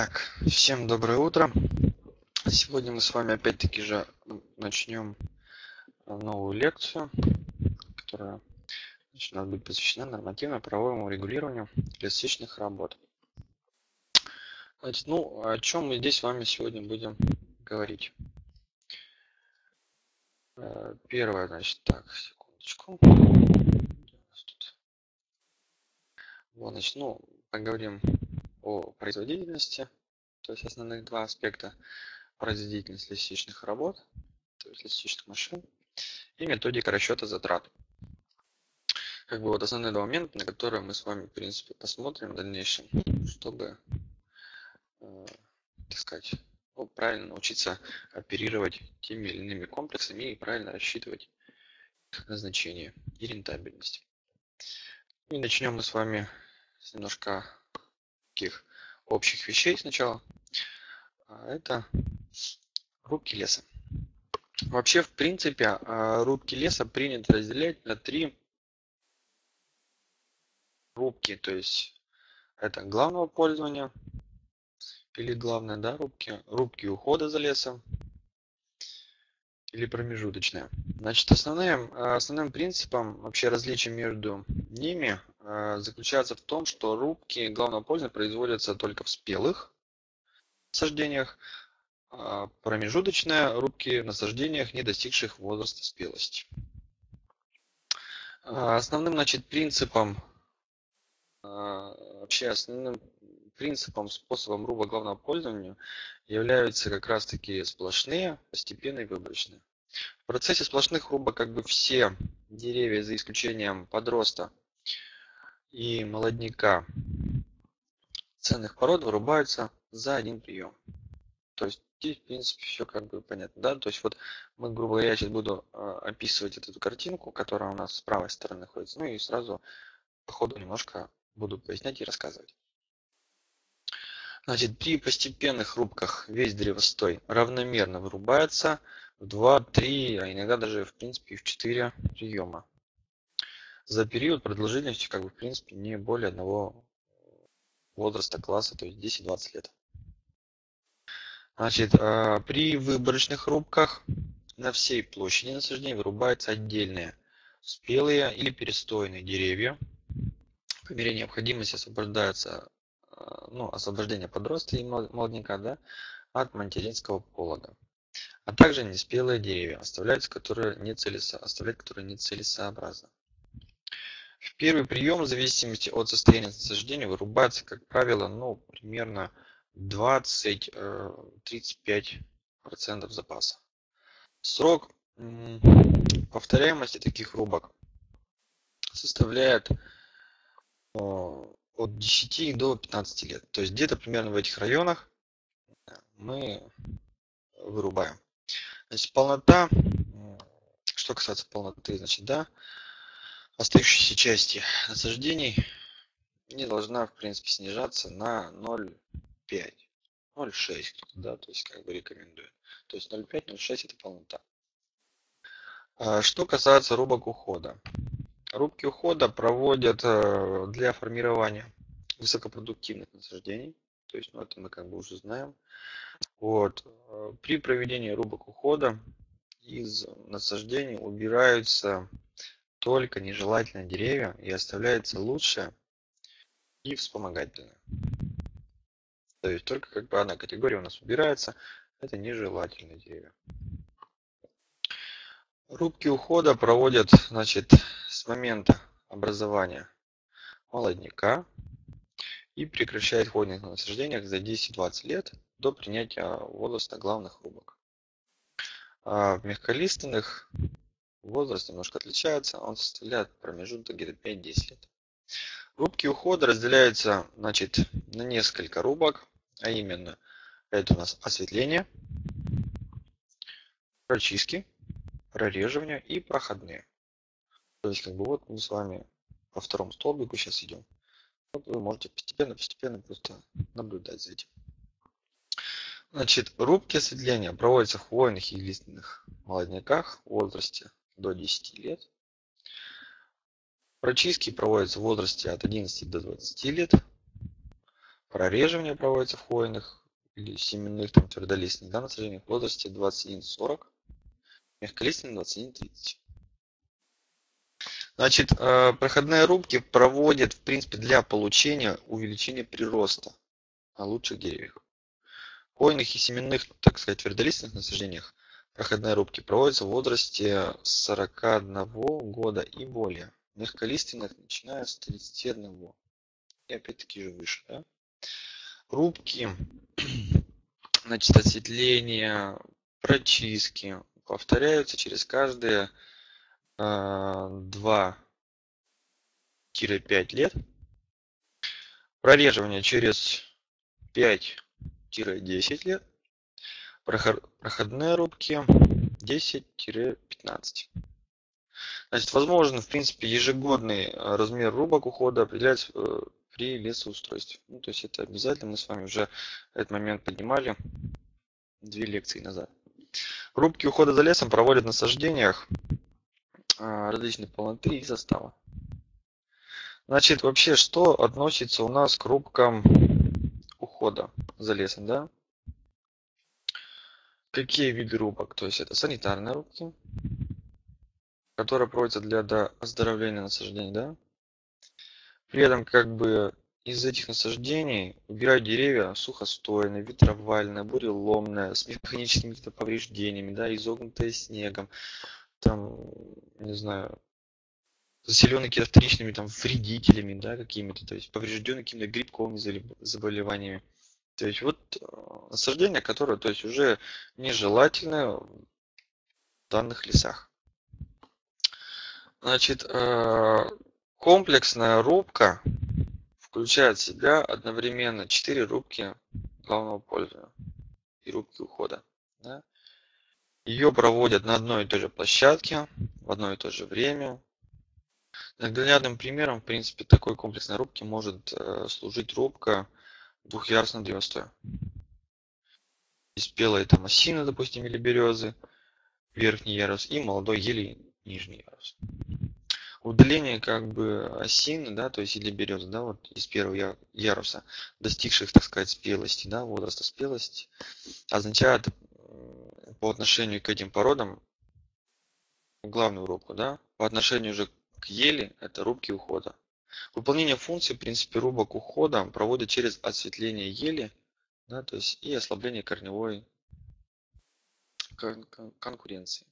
Так, всем доброе утро. Сегодня мы с вами опять-таки же начнем новую лекцию, которая значит, у нас будет посвящена нормативно-правовому регулированию лесочных работ. Значит, ну, о чем мы здесь с вами сегодня будем говорить? Э, первое, значит, так, секундочку. Вот, значит, ну, поговорим о производительности, то есть основных два аспекта производительность лестничных работ, то есть лестничных машин, и методика расчета затрат. Как бы вот основные два момента, на которые мы с вами, в принципе, посмотрим в дальнейшем, чтобы, э, так сказать, ну, правильно научиться оперировать теми или иными комплексами и правильно рассчитывать назначение и рентабельность. И начнем мы с вами с немножко таких общих вещей сначала. А это рубки леса. Вообще, в принципе, а, рубки леса принято разделять на три рубки. То есть это главного пользования или главное, да, рубки, рубки ухода за лесом или промежуточная. Значит, основным, основным принципом вообще различия между ними э, заключается в том, что рубки главного пользования производятся только в спелых насаждениях, а промежуточные рубки в насаждениях, не достигших возраста спелости. А основным значит, принципом, вообще основным принципом, способом руба главного пользования являются как раз таки сплошные, постепенные выборочные. В процессе сплошных рубок как бы все деревья, за исключением подроста и молодняка ценных пород, вырубаются за один прием. То есть здесь, в принципе, все как бы понятно, да? То есть вот мы, грубо говоря, сейчас буду э, описывать эту картинку, которая у нас с правой стороны находится, ну и сразу по ходу немножко буду пояснять и рассказывать. Значит, при постепенных рубках весь древостой равномерно вырубается в 2, 3, а иногда даже в принципе в 4 приема. За период продолжительностью, как бы в принципе, не более одного возраста класса, то есть 10-20 лет. Значит, а, при выборочных рубках на всей площади насаждения вырубаются отдельные спелые или перестойные деревья. По мере необходимости освобождается Э, ну, освобождение подростка и молодняка да, от материнского полога. А также неспелые деревья, оставляются, которые не целесо, оставлять которые нецелесообразно. В первый прием, в зависимости от состояния насаждения, вырубается, как правило, ну, примерно 20-35% э, запаса. Срок повторяемости таких рубок составляет от 10 до 15 лет. То есть где-то примерно в этих районах мы вырубаем. Значит, полнота, что касается полноты, значит, да, остающейся части насаждений не должна, в принципе, снижаться на 0,5, 0,6, да, то есть как бы рекомендуют. То есть 0,5, 0,6 это полнота. А что касается рубок ухода. Рубки ухода проводят э, для формирования высокопродуктивных насаждений. То есть, ну, это мы как бы уже знаем. Вот. Э, при проведении рубок ухода из насаждений убираются только нежелательные деревья и оставляется лучшее и вспомогательное. То есть только как бы одна категория у нас убирается, это нежелательные деревья. Рубки ухода проводят значит, с момента образования молодняка и прекращает ходить на насаждениях за 10-20 лет до принятия возраста главных рубок. А в мягколиственных возраст немножко отличается, он составляет промежуток где-то 5-10 лет. Рубки ухода разделяются значит, на несколько рубок, а именно это у нас осветление, прочистки, прореживания и проходные. То есть, как бы вот мы с вами по второму столбику сейчас идем. Вот вы можете постепенно-постепенно просто наблюдать за этим. Значит, рубки осветления проводятся в хвойных и лиственных молодняках в возрасте до 10 лет. Прочистки проводятся в возрасте от 11 до 20 лет. прореживание проводится в хвойных или семенных, там, твердолистных, да, насаждениях в возрасте 21-40, мягколистных 21-30. Значит, э, проходные рубки проводят, в принципе, для получения увеличения прироста лучших деревьев. В хвойных и семенных, так сказать, твердолистных насаждениях проходные рубки проводятся в возрасте 41 года и более. Мягколиственных начиная с 31 и опять-таки же выше. Да? Рубки, значит, осветление, прочистки повторяются через каждые 2-5 э, лет. Прореживание через 5-10 лет. Проходные рубки 10-15. Значит, возможно, в принципе, ежегодный э, размер рубок ухода определять э, при лесоустройстве. Ну, то есть это обязательно. Мы с вами уже этот момент поднимали две лекции назад. Рубки ухода за лесом проводят на саждениях а, различной полноты и состава. Значит, вообще, что относится у нас к рубкам ухода за лесом, да? Какие виды рубок? То есть это санитарные рубки, которые проводятся для оздоровления насаждений, да? При этом как бы из этих насаждений убирают деревья сухостойные, ветровальные, буреломные, с механическими повреждениями, да, изогнутые снегом, там, не знаю, заселенный какими-то вторичными там вредителями, да, какими-то, то есть поврежденный какими-то грибковыми заболеваниями. То есть вот э, насаждения, которые, то есть уже нежелательны в данных лесах. Значит, э, комплексная рубка включает в себя одновременно 4 рубки главного пользования и рубки ухода. Да? Ее проводят на одной и той же площадке, в одно и то же время. Наглядным примером, в принципе, такой комплексной рубки может э, служить рубка двухъярусного древостоя. Из спелой там осины, допустим, или березы, верхний ярус, и молодой ели нижний ярус. Удаление как бы осины, да, то есть или березы, да, вот из первого яруса, достигших, так сказать, спелости, да, возраста спелости, означает по отношению к этим породам главную рубку, да, по отношению же к ели это рубки ухода. Выполнение функции, в принципе, рубок ухода проводят через осветление ели, да, то есть и ослабление корневой кон конкуренции.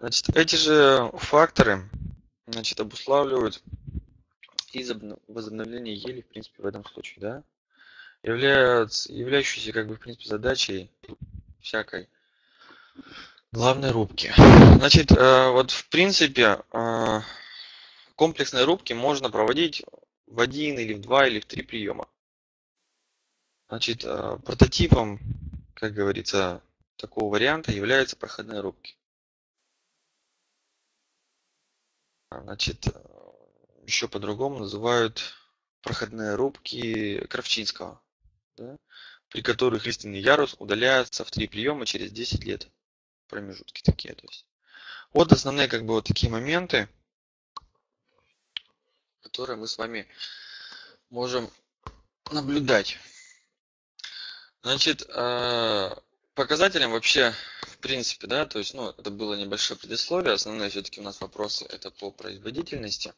Значит, эти же факторы значит, обуславливают и возобновление ели, в принципе, в этом случае, да, являются, являющиеся, как бы, в принципе, задачей всякой главной рубки. Значит, э, вот в принципе э, комплексные рубки можно проводить в один или в два или в три приема. Значит, э, прототипом, как говорится, такого варианта являются проходные рубки. Значит, еще по-другому называют проходные рубки Кравчинского. Да? при которых лиственный ярус удаляется в три приема через 10 лет. Промежутки такие. То есть. Вот основные как бы вот такие моменты, которые мы с вами можем наблюдать. Значит, э, показателям вообще, принципе, да, то есть, ну, это было небольшое предисловие. Основные все-таки у нас вопросы это по производительности.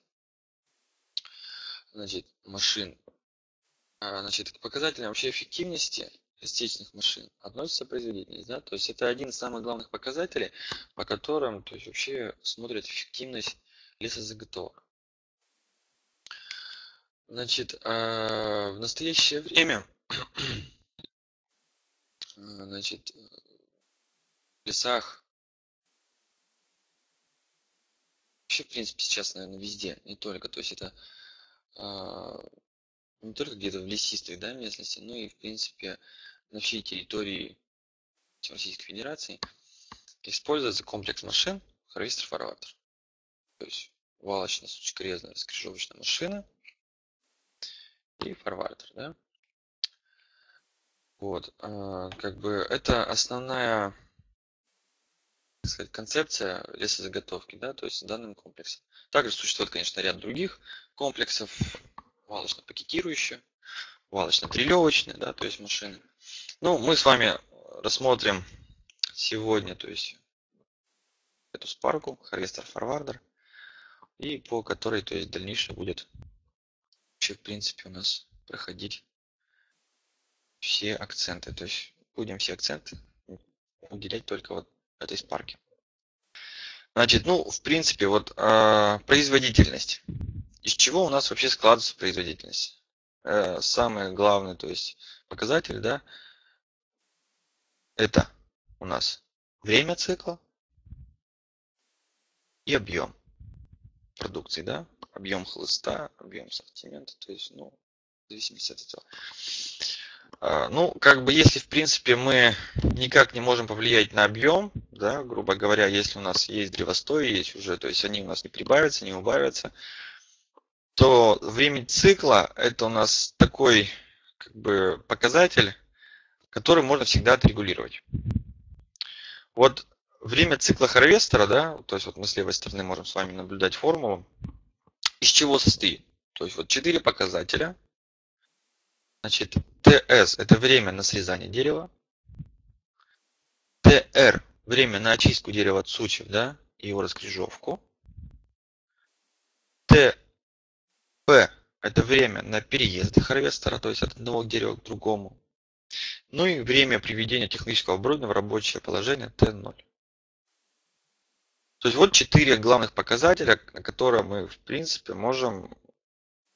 Значит, машин а, значит, к показателям вообще эффективности частичных машин относится производительность. Да? То есть это один из самых главных показателей, по которым то есть, вообще смотрят эффективность лесозаготовок. Значит, а, в настоящее время значит, лесах вообще, в принципе, сейчас, наверное, везде, не только. То есть это а, не только где-то в лесистой да, местности, но и в принципе на всей территории Российской Федерации используется комплекс машин харвестер форвардер. То есть валочная сучкорезная раскряжевочная машина и форвардер. Да? Вот, а, как бы это основная сказать, концепция лесозаготовки, да, то есть в данном комплексе. Также существует, конечно, ряд других комплексов, валочно-пакетирующая, валочно-трелевочные, да, то есть машины. Ну, мы с вами рассмотрим сегодня, то есть эту спарку, Harvester Forwarder, и по которой, то есть дальнейшее будет вообще, в принципе, у нас проходить все акценты. То есть будем все акценты уделять только вот этой спарке. Значит, ну, в принципе, вот э, производительность. Из чего у нас вообще складывается производительность? Э, самый главный, то есть показатель, да, это у нас время цикла и объем продукции, да, объем хлыста, объем ассортимента, то есть, ну, в зависимости от этого. А, ну, как бы, если, в принципе, мы никак не можем повлиять на объем, да, грубо говоря, если у нас есть древостои, есть уже, то есть они у нас не прибавятся, не убавятся, то время цикла это у нас такой как бы показатель, который можно всегда отрегулировать. Вот время цикла харвестера, да, то есть вот мы с левой стороны можем с вами наблюдать формулу, из чего состоит. То есть вот четыре показателя. Значит, ТС это время на срезание дерева. ТР время на очистку дерева от сучьев, да, и его раскряжевку. ТП это время на переезд харвестера, то есть от одного дерева к другому. Ну и время приведения технического оборудования в рабочее положение Т0. То есть вот четыре главных показателя, на которые мы, в принципе, можем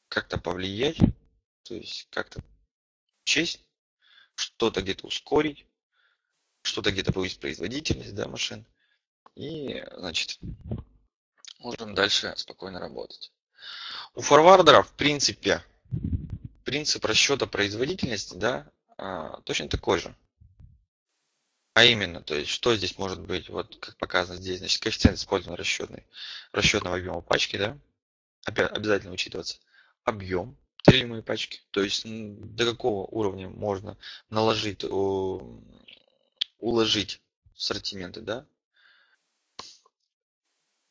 как-то повлиять, то есть как-то учесть, что-то где-то ускорить, что-то где-то повысить производительность да, машин. И, значит, можем дальше спокойно работать. У форвардера, в принципе, принцип расчета производительности, да, а, точно такой же. А именно, то есть, что здесь может быть, вот как показано здесь, значит, коэффициент использования расчетный, расчетного объема пачки, да, обязательно учитываться объем требуемой пачки, то есть до какого уровня можно наложить, уложить ассортименты, да.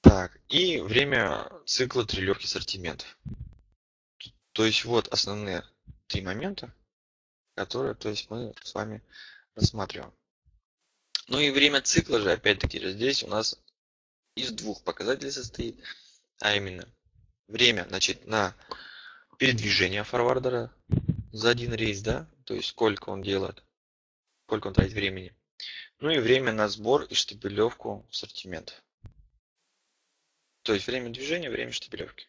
Так, и время цикла триллерки ассортиментов. То есть вот основные три момента, которые то есть мы с вами рассматриваем. Ну и время цикла же, опять-таки, здесь у нас из двух показателей состоит, а именно время, значит, на передвижение форвардера за один рейс, да, то есть сколько он делает, сколько он тратит времени. Ну и время на сбор и штабелевку ассортиментов. То есть время движения, время штабелевки.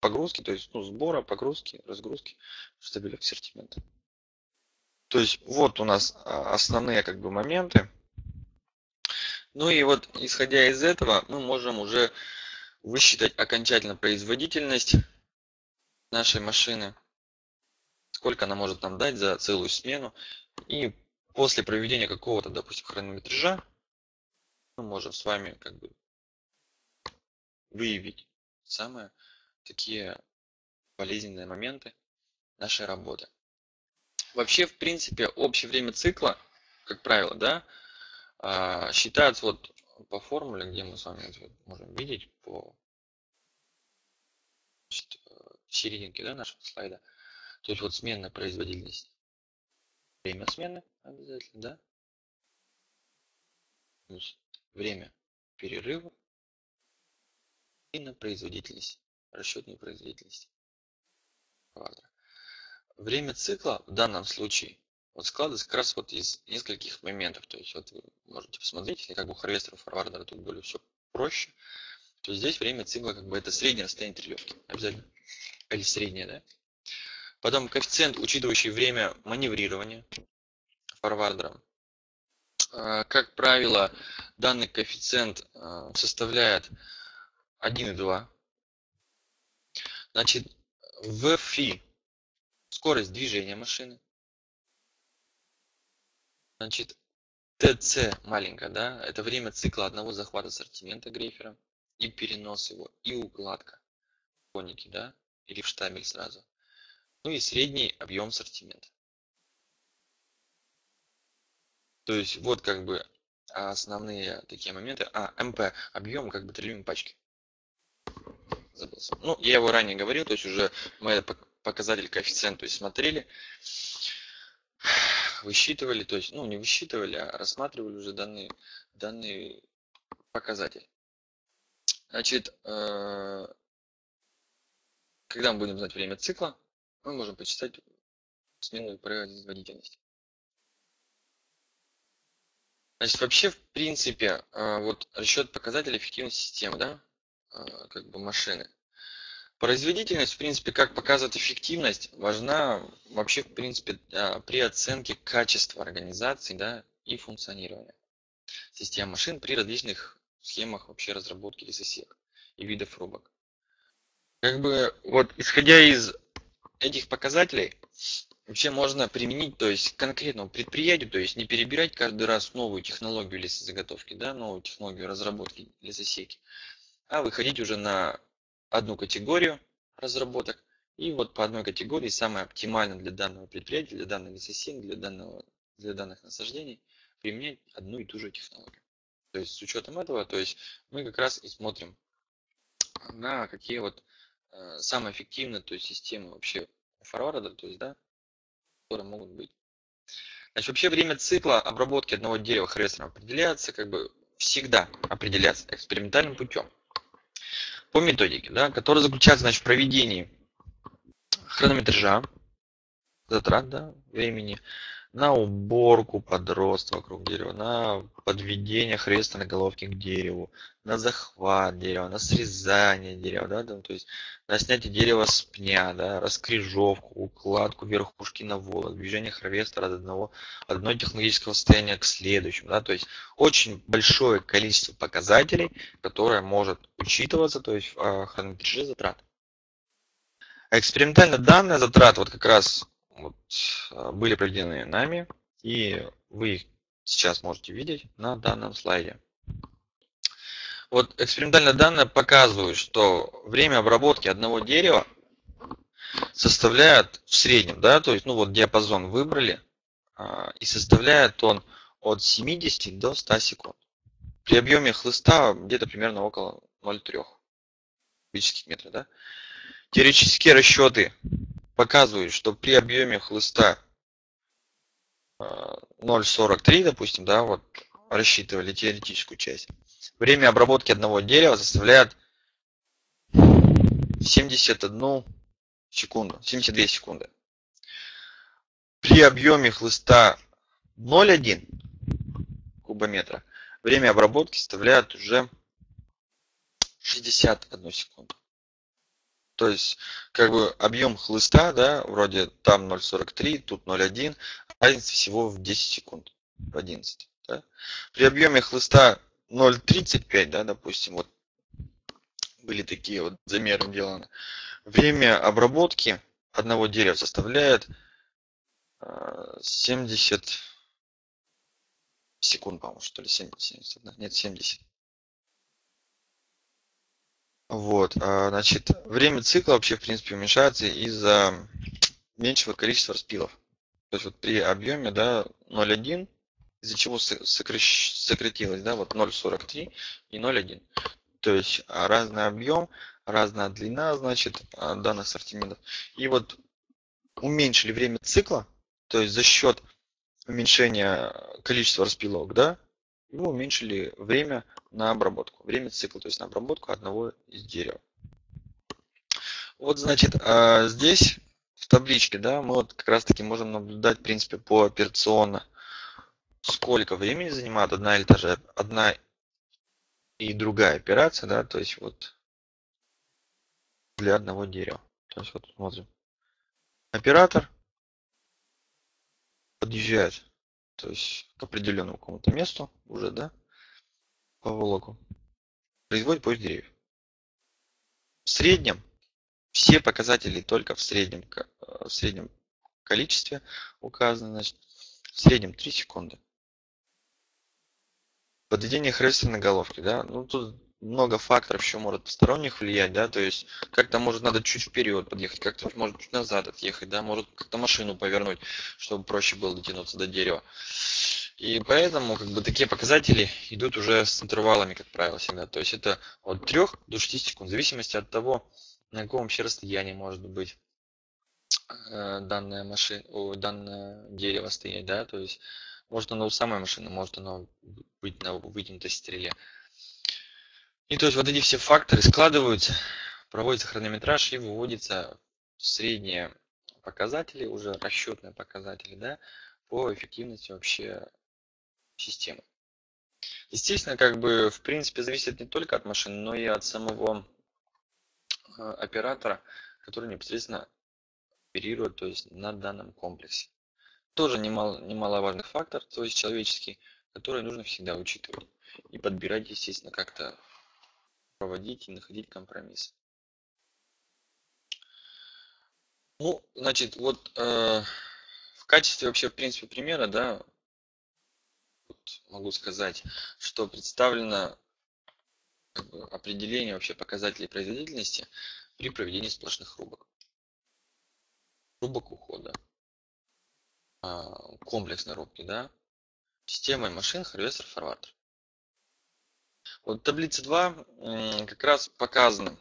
Погрузки, то есть ну, сбора, погрузки, разгрузки, штабелевки ассортимента. То есть вот у нас а, основные как бы моменты. Ну и вот исходя из этого мы можем уже высчитать окончательно производительность нашей машины. Сколько она может нам дать за целую смену. И после проведения какого-то, допустим, хронометража мы можем с вами как бы выявить самые такие болезненные моменты нашей работы. Вообще, в принципе, общее время цикла, как правило, да, а, считается вот по формуле, где мы с вами можем видеть по серединке да, нашего слайда. То есть вот сменная производительность. Время смены обязательно, да? Плюс время перерыва и на производительность, расчетную производительность квадра. Время цикла в данном случае вот складывается как раз вот из нескольких моментов. То есть вот вы можете посмотреть, как бы у Harvester форвардера тут более все проще, то здесь время цикла как бы это среднее расстояние трелевки. Обязательно. Или среднее, да? Потом коэффициент, учитывающий время маневрирования форвардером. А, как правило, данный коэффициент а, составляет 1,2. Значит, в фи скорость движения машины. Значит, ТЦ маленькая, да, это время цикла одного захвата ассортимента грейфера и перенос его, и укладка коники, да, или в штабель сразу. Ну и средний объем ассортимента. То есть вот как бы основные такие моменты. А, МП, объем как бы триллион пачки забылся. Ну, я его ранее говорил, то есть уже мы это показатель коэффициент, то есть смотрели, высчитывали, то есть, ну, не высчитывали, а рассматривали уже данный, данный показатель. Значит, э, когда мы будем знать время цикла, мы можем почитать сменную производительность. Значит, вообще, в принципе, э, вот расчет показателя эффективности системы, да, э, как бы машины. Производительность, в принципе, как показывает эффективность, важна вообще, в принципе, при оценке качества организации да, и функционирования систем машин при различных схемах вообще разработки лесосек и видов рубок. Как бы вот исходя из этих показателей, вообще можно применить, то есть конкретному предприятию, то есть не перебирать каждый раз новую технологию лесозаготовки, да, новую технологию разработки лесосеки, а выходить уже на одну категорию разработок и вот по одной категории самое оптимально для данного предприятия, для данной лесосеки, для, данного, для данных насаждений применять одну и ту же технологию. То есть с учетом этого, то есть мы как раз и смотрим на какие вот э, самые эффективные то есть системы вообще форварда, то есть, да, которые могут быть. Значит, вообще время цикла обработки одного дерева хрестером определяется, как бы всегда определяется экспериментальным путем по методике, да, которая заключается значит, в проведении хронометража, затрат да, времени, на уборку подроста вокруг дерева, на подведение харвестерной головки к дереву, на захват дерева, на срезание дерева, да, там, то есть на снятие дерева с пня, да, раскряжевку, укладку верхушки на волок, движение харвестера от одного, одного технологического состояния к следующему, да, то есть очень большое количество показателей, которое может учитываться, то есть в а, хронометраже затрат. Экспериментально данные затрат вот как раз вот, а, были проведены нами, и вы их сейчас можете видеть на данном слайде. Вот экспериментальные данные показывают, что время обработки одного дерева составляет в среднем, да, то есть, ну вот диапазон выбрали, а, и составляет он от 70 до 100 секунд. При объеме хлыста где-то примерно около 0,3 кубических метров, да. Теоретические расчеты показывает, что при объеме хлыста 0,43, э, допустим, да, вот рассчитывали теоретическую часть, время обработки одного дерева составляет 71 секунду, 72 секунды. При объеме хлыста 0,1 кубометра время обработки составляет уже 61 секунду. То есть, как бы объем хлыста, да, вроде там 0,43, тут 0,1, разница всего в 10 секунд, в 11. Да? При объеме хлыста 0,35, да, допустим, вот были такие вот замеры сделаны. Время обработки одного дерева составляет 70 э, секунд, по-моему, что ли, 70, 70, нет, 70. Вот, а, значит, время цикла вообще, в принципе, уменьшается из-за меньшего количества распилов. То есть вот при объеме, да, 0,1, из-за чего сократилось, да, вот 0,43 и 0,1. То есть а, разный объем, разная длина, значит, а, данных ассортиментов. И вот уменьшили время цикла, то есть за счет уменьшения количества распилок, да, мы уменьшили время на обработку, время цикла, то есть на обработку одного из дерева. Вот, значит, а, здесь в табличке, да, мы вот как раз таки можем наблюдать, в принципе, по операционно, сколько времени занимает одна или та же одна и другая операция, да, то есть вот для одного дерева. То есть вот смотрим. Оператор подъезжает то есть к определенному какому-то месту уже, да, по волоку, производит поиск деревьев. В среднем все показатели только в среднем, э, в среднем количестве указаны, значит, в среднем 3 секунды. Подведение хрестной головки, да, ну тут много факторов еще может посторонних влиять, да, то есть как-то может надо чуть вперед подъехать, как-то может чуть назад отъехать, да, может как-то машину повернуть, чтобы проще было дотянуться до дерева. И поэтому как бы такие показатели идут уже с интервалами, как правило, всегда. То есть это от 3 до 6 секунд, в зависимости от того, на каком вообще расстоянии может быть э, данная машина, о, данное дерево стоять, да, то есть может оно у самой машины, может оно быть на вытянутой стреле. И то есть вот эти все факторы складываются, проводится хронометраж и выводится средние показатели, уже расчетные показатели, да, по эффективности вообще системы. Естественно, как бы, в принципе, зависит не только от машины, но и от самого э, оператора, который непосредственно оперирует то есть, на данном комплексе. Тоже немало, немаловажный фактор, то есть человеческий, который нужно всегда учитывать. И подбирать, естественно, как-то проводить и находить компромисс. Ну, значит, вот э, в качестве вообще, в принципе, примера, да, вот могу сказать, что представлено как бы, определение вообще показателей производительности при проведении сплошных рубок. Рубок ухода. А, комплексной рубки, да. Системой машин, Harvester, Forwarder. Вот таблица 2 как раз показаны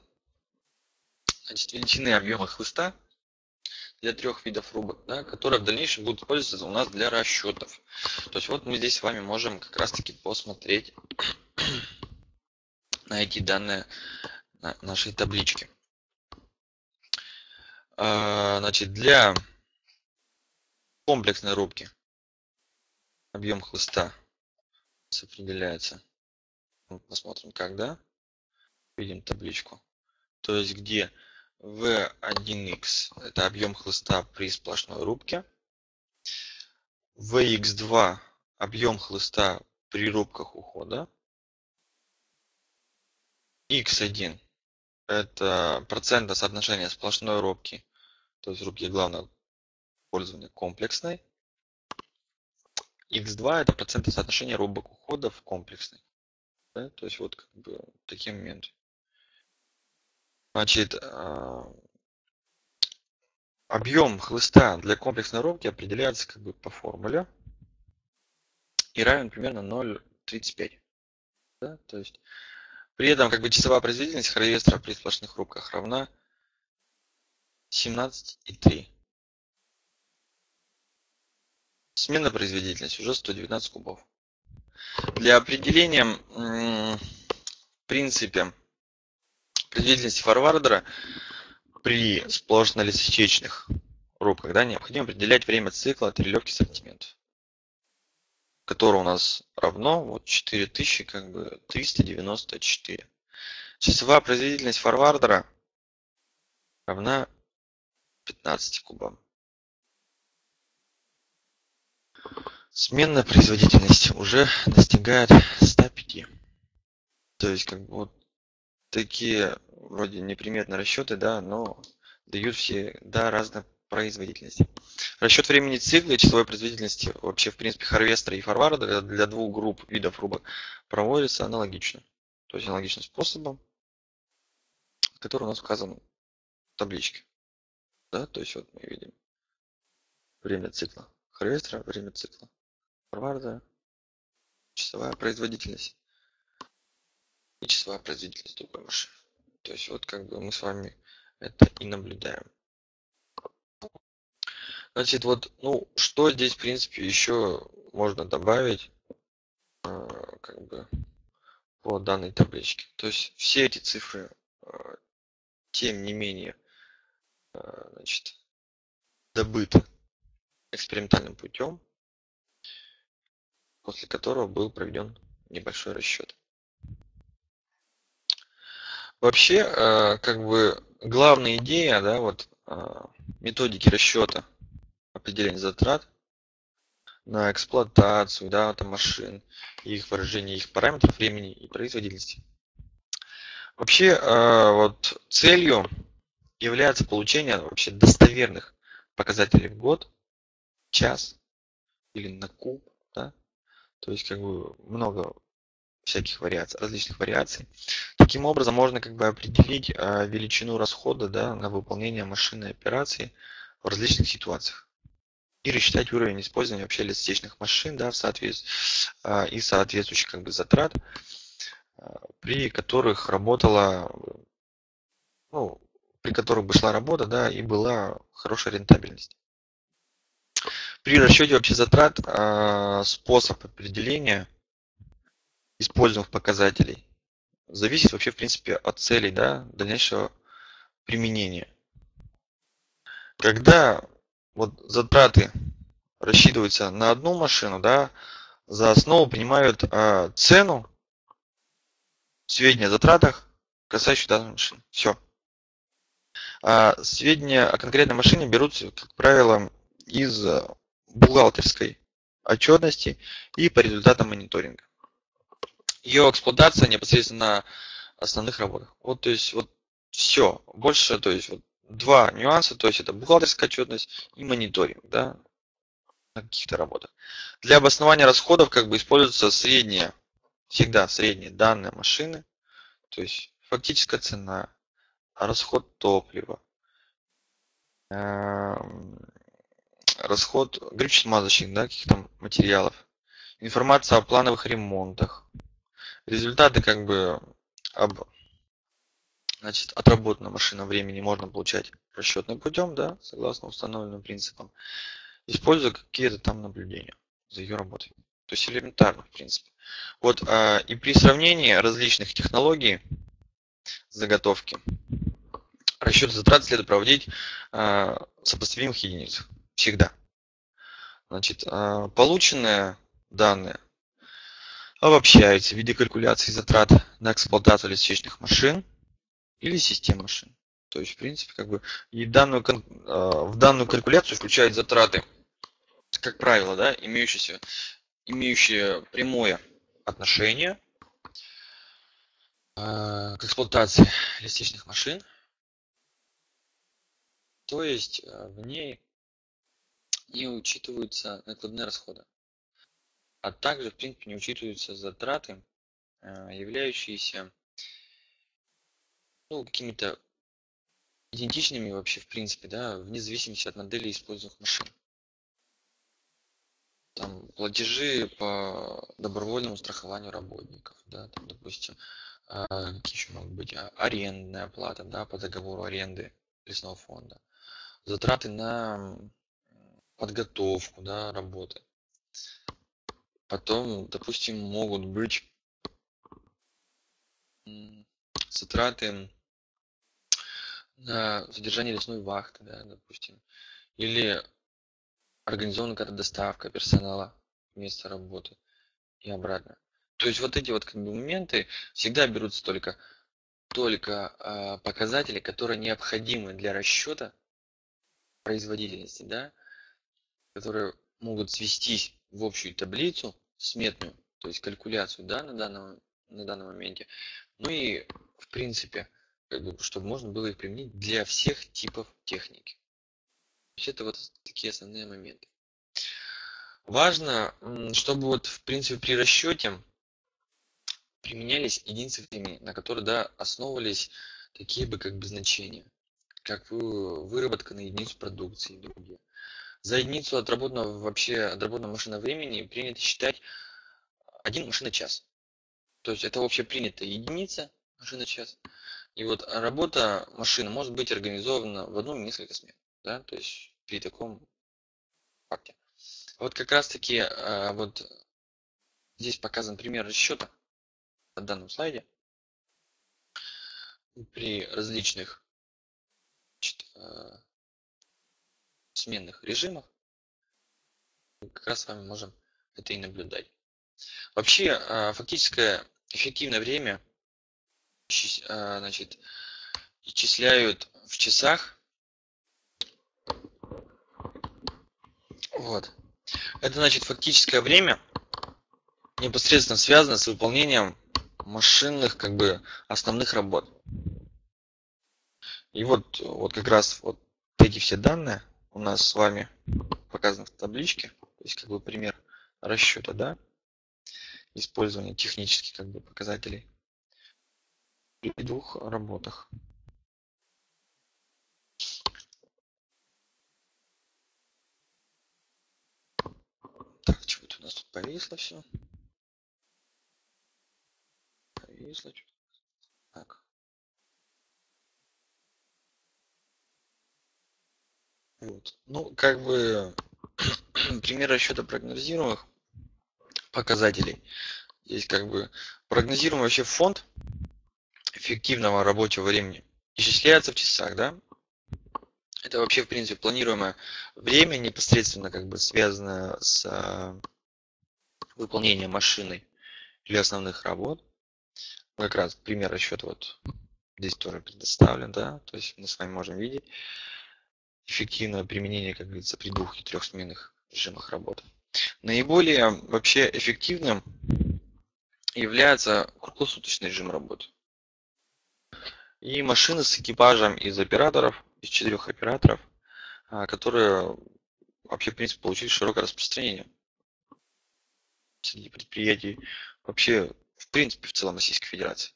значит, величины объема хлыста для трех видов рубок, да, которые в дальнейшем будут использоваться у нас для расчетов. То есть вот мы здесь с вами можем как раз таки посмотреть на эти данные на нашей табличке. А, значит, для комплексной рубки объем хлыста определяется. Посмотрим, как, да? Видим табличку. То есть, где V1X это объем хлыста при сплошной рубке. VX2 объем хлыста при рубках ухода. X1 это процентное соотношение сплошной рубки, то есть рубки главного использования комплексной. X2 это процентное соотношение рубок ухода в комплексной. Да? То есть вот как бы такие моменты. Значит, а, объем хлыста для комплексной рубки определяется как бы по формуле и равен примерно 0,35. Да? То есть при этом как бы часовая производительность харвестера при сплошных рубках равна 17,3. Смена производительности уже 119 кубов. Для определения, в принципе, производительности форвардера при сплошно-лесочечных рубках да, необходимо определять время цикла трелевки сантиметров которое у нас равно вот 4300 как бы 394. Часовая производительность форвардера равна 15 кубам. Сменная производительность уже достигает 105. То есть как бы вот такие вроде неприметные расчеты, да, но дают все да, разные производительности. Расчет времени цикла и часовой производительности вообще, в принципе, харвестера и форвардера для двух групп видов рубок проводится аналогично. То есть аналогичным способом, который у нас указан в табличке. Да, то есть вот мы видим время цикла харвестера, время цикла форвардера, часовая производительность и часовая производительность другой машины. То есть вот как бы мы с вами это и наблюдаем. Значит, вот, ну, что здесь, в принципе, еще можно добавить, э, как бы, по данной табличке. То есть все эти цифры, э, тем не менее, э, значит, добыты экспериментальным путем, после которого был проведен небольшой расчет. Вообще, как бы, главная идея, да, вот, методики расчета определение затрат на эксплуатацию да, там машин, их выражение их параметров времени и производительности. Вообще э, вот целью является получение вообще достоверных показателей в год, час или на куб? То есть как бы много всяких вариаций, различных вариаций. Таким образом можно как бы определить э, величину расхода да, на выполнение машинной операции в различных ситуациях и рассчитать уровень использования вообще листичных машин да, в соответствии, а, и соответствующих как бы, затрат, а, при которых работала ну, при которых бы шла работа, да, и была хорошая рентабельность. При расчете вообще затрат а, способ определения используемых показателей зависит вообще, в принципе, от целей да, дальнейшего применения. Когда вот затраты рассчитываются на одну машину, да, за основу принимают а, цену, сведения о затратах, касающихся данной машины. Все. А сведения о конкретной машине берутся, как правило, из бухгалтерской отчетности и по результатам мониторинга. Ее эксплуатация непосредственно на основных работах. Вот, то есть, вот все. Больше, то есть, вот два нюанса, то есть это бухгалтерская отчетность и мониторинг, да, на каких-то работах. Для обоснования расходов как бы используются средние, всегда средние данные машины, то есть фактическая цена, расход топлива, эм, расход горюче-смазочных, да, каких-то материалов, информация о плановых ремонтах, результаты как бы об значит, отработанном машинном времени можно получать расчетным путем, да, согласно установленным принципам, используя какие-то там наблюдения за ее работой. То есть элементарно, в принципе. Вот, а, и при сравнении различных технологий заготовки, расчет затрат следует проводить а, сопоставимых единиц. Всегда. Значит, а, полученные данные обобщаются в виде калькуляции затрат на эксплуатацию лестничных машин или систем машин. То есть, в принципе, как бы и данную, а, в данную калькуляцию включают затраты, как правило, да, имеющиеся, имеющие прямое отношение а, к эксплуатации лестничных машин. То есть в ней не учитываются накладные расходы. А также, в принципе, не учитываются затраты, э, являющиеся ну, какими-то идентичными вообще, в принципе, да, вне зависимости от модели используемых машин. Там платежи по добровольному страхованию работников, да, там, допустим, э, какие еще могут быть, а, арендная плата, да, по договору аренды лесного фонда, затраты на подготовку да, работы. Потом, допустим, могут быть затраты на содержание лесной вахты, да, допустим, или организована какая-то доставка персонала место работы и обратно. То есть вот эти вот как бы моменты всегда берутся только, только э, показатели, которые необходимы для расчета производительности, да, которые могут свестись в общую таблицу, сметную, то есть калькуляцию да, на, данном, на данном моменте. Ну и, в принципе, чтобы можно было их применить для всех типов техники. То есть это вот такие основные моменты. Важно, чтобы вот, в принципе, при расчете применялись единицы времени, на которые да, основывались такие бы как бы значения, как выработка на единицу продукции и другие. За единицу отработанного вообще отработанного машина времени принято считать один машина час. То есть это вообще принятая единица машина час. И вот работа машины может быть организована в одну несколько смен. Да? То есть при таком факте. Вот как раз таки а, вот здесь показан пример расчета на данном слайде. При различных а, сменных режимах, как раз с вами можем это и наблюдать. Вообще, а, фактическое эффективное время а, значит, исчисляют в часах. Вот. Это значит фактическое время непосредственно связано с выполнением машинных как бы основных работ. И вот, вот как раз вот эти все данные у нас с вами показано в табличке, то есть как бы пример расчета, да, использования технических как бы показателей при двух работах. Так, что-то у нас тут повисло все. Повисло что-то. Вот. Ну, как бы пример расчета прогнозируемых показателей. Здесь как бы прогнозируемый вообще фонд эффективного рабочего времени исчисляется в часах, да? Это вообще, в принципе, планируемое время непосредственно как бы связано с а, выполнением машины или основных работ. Как раз пример расчета вот здесь тоже предоставлен, да, то есть мы с вами можем видеть эффективное применение, как говорится, при двух и трехсменных режимах работы. Наиболее вообще эффективным является круглосуточный режим работы. И машины с экипажем из операторов, из четырех операторов, а, которые вообще, в принципе, получили широкое распространение среди предприятий вообще, в принципе, в целом Российской Федерации.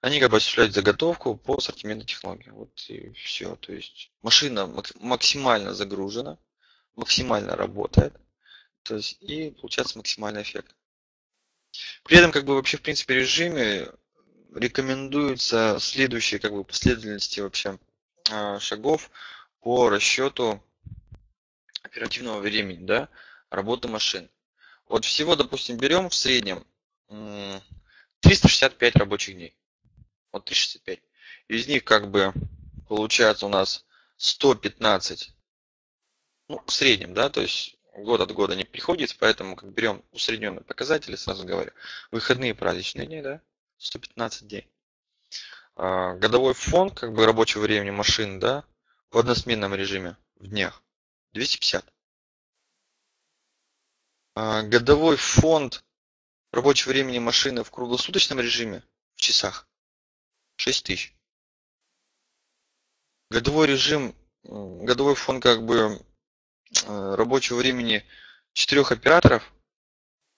Они как бы осуществляют заготовку по ассортименту технологии. Вот и все. То есть машина максимально загружена, максимально работает. То есть и получается максимальный эффект. При этом как бы вообще в принципе режиме рекомендуются следующие как бы последовательности вообще а, шагов по расчету оперативного времени, да, работы машин. Вот всего, допустим, берем в среднем 365 рабочих дней. Вот 365. Из них как бы получается у нас 115, ну, в среднем, да, то есть год от года не приходится, поэтому как берем усредненные показатели, сразу говорю, выходные праздничные дни, да, 115 дней. А, годовой фон как бы рабочего времени машин, да, в односменном режиме в днях 250. А, годовой фонд рабочего времени машины в круглосуточном режиме в часах 6 тысяч. Годовой режим, годовой фонд как бы э, рабочего времени четырех операторов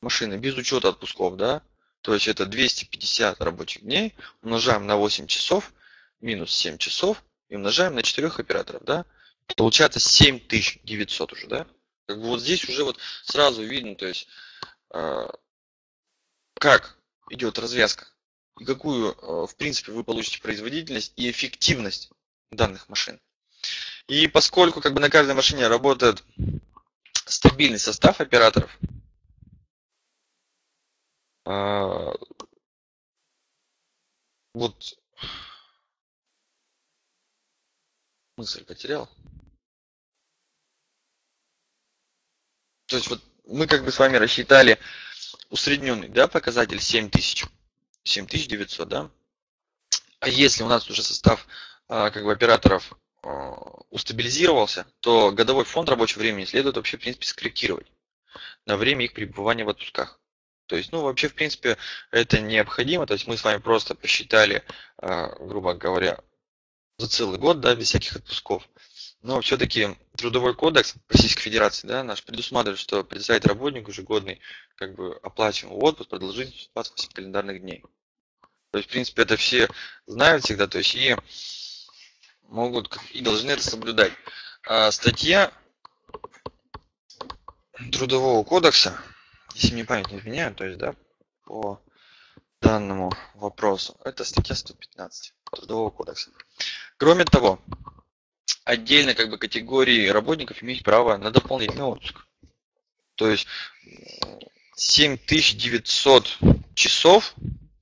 машины без учета отпусков, да, то есть это 250 рабочих дней, умножаем на 8 часов, минус 7 часов и умножаем на четырех операторов, да, получается 7900 уже, да. Как бы вот здесь уже вот сразу видно, то есть э, как идет развязка и какую, э, в принципе, вы получите производительность и эффективность данных машин. И поскольку как бы на каждой машине работает стабильный состав операторов, э, вот мысль потерял. То есть вот мы как бы с вами рассчитали усредненный да, показатель 7000, 7900, да. А если у нас уже состав а, как бы операторов а, устабилизировался, то годовой фонд рабочего времени следует вообще, в принципе, скорректировать на время их пребывания в отпусках. То есть, ну, вообще, в принципе, это необходимо. То есть мы с вами просто посчитали, а, грубо говоря, за целый год, да, без всяких отпусков. Но все-таки Трудовой кодекс Российской Федерации, да, наш предусматривает, что предоставить работнику ежегодный, как бы, оплачиваемый отпуск продолжительностью 28 календарных дней. То есть, в принципе, это все знают всегда, то есть, и могут, и должны это соблюдать. А статья Трудового кодекса, если мне память не изменяет, то есть, да, по данному вопросу, это статья 115 Трудового кодекса. Кроме того, отдельно как бы категории работников имеют право на дополнительный отпуск. То есть 7900 часов